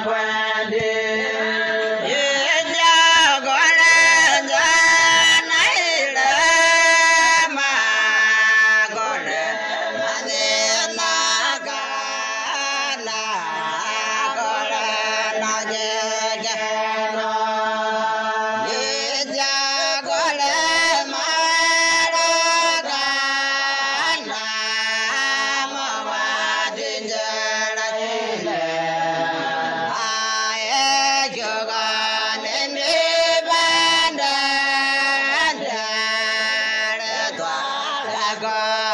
agua. 个。